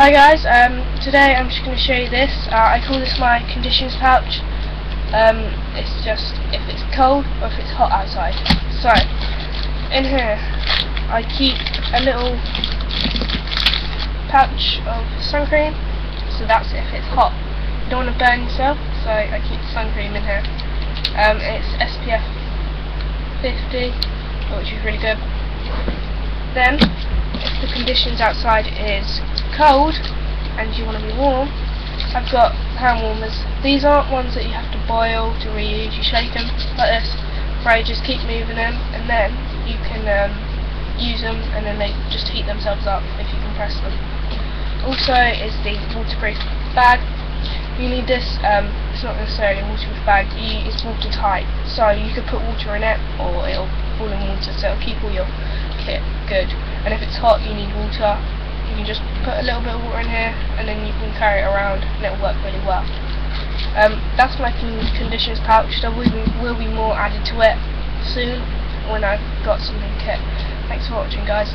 Hi guys, um, today I'm just going to show you this. Uh, I call this my conditions pouch. Um, it's just if it's cold or if it's hot outside. So, in here I keep a little pouch of sun cream. So that's if it's hot. You don't want to burn yourself, so I keep sun cream in here. Um, it's SPF 50, which is really good. Then, if the conditions outside is cold and you want to be warm, I've got hand warmers. These aren't ones that you have to boil to reuse. You shake them like this for ages, keep moving them, and then you can um, use them, and then they just heat themselves up if you compress them. Also, is the waterproof bag. You need this. Um, it's not necessarily a waterproof bag. You, it's watertight, so you could put water in it, or it'll fall in water, so it'll keep all your kit good and if it's hot you need water you can just put a little bit of water in here and then you can carry it around and it'll work really well. Um, that's my conditions pouch. There will be, will be more added to it soon when I've got something kit. Thanks for watching guys